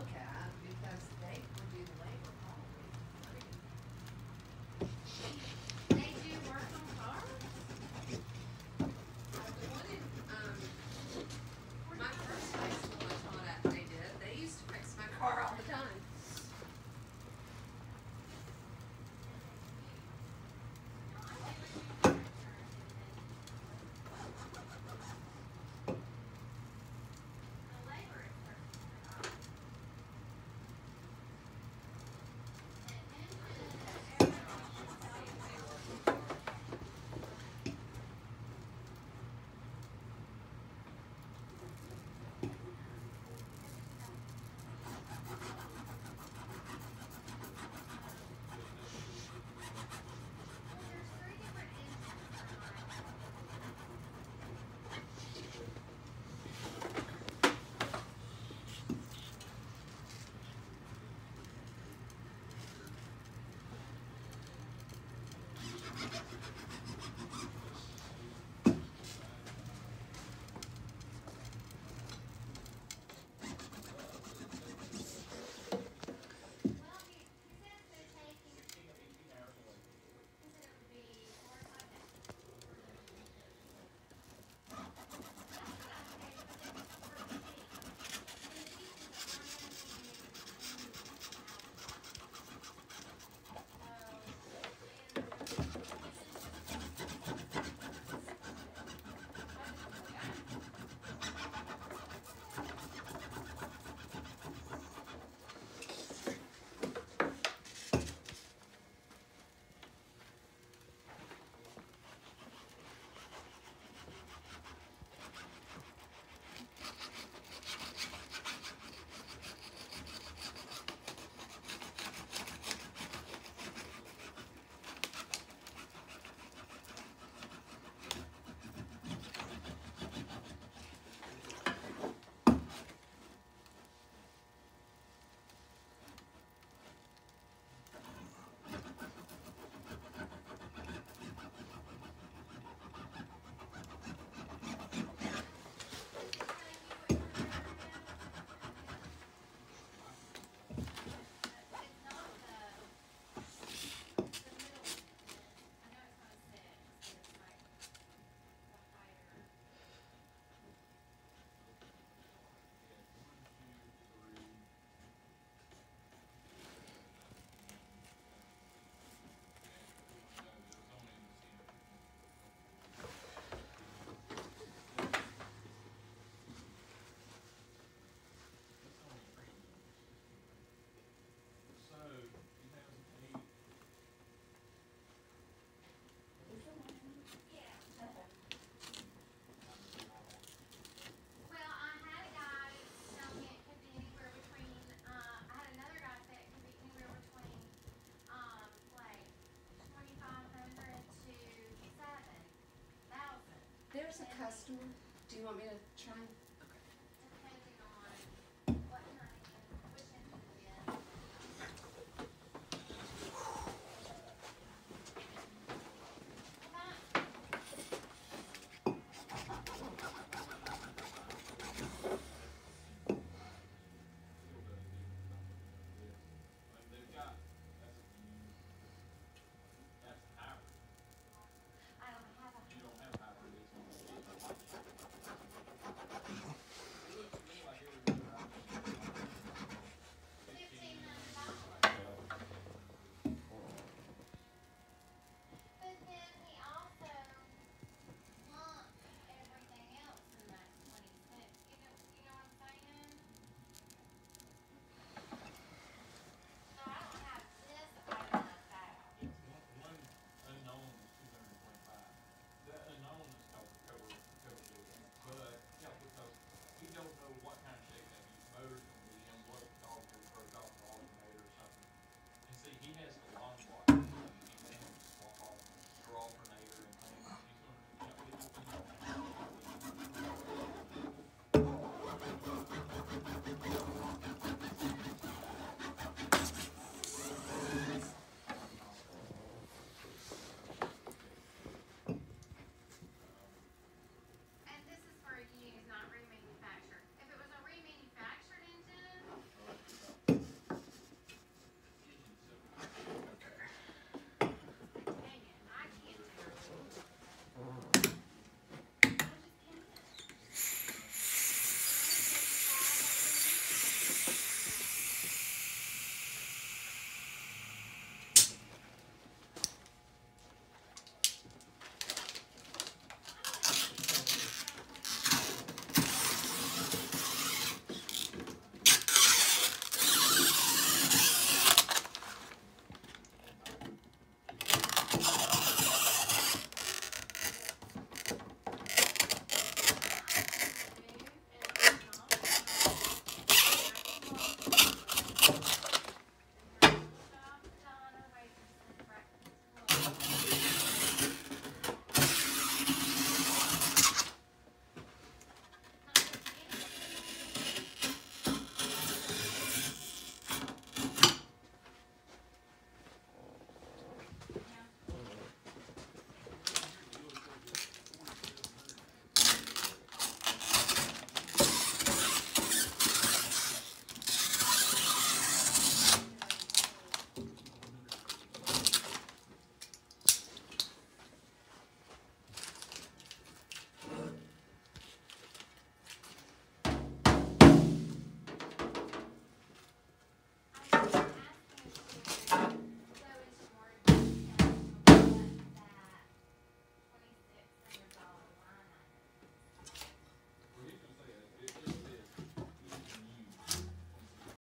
look at. Do you want me to try?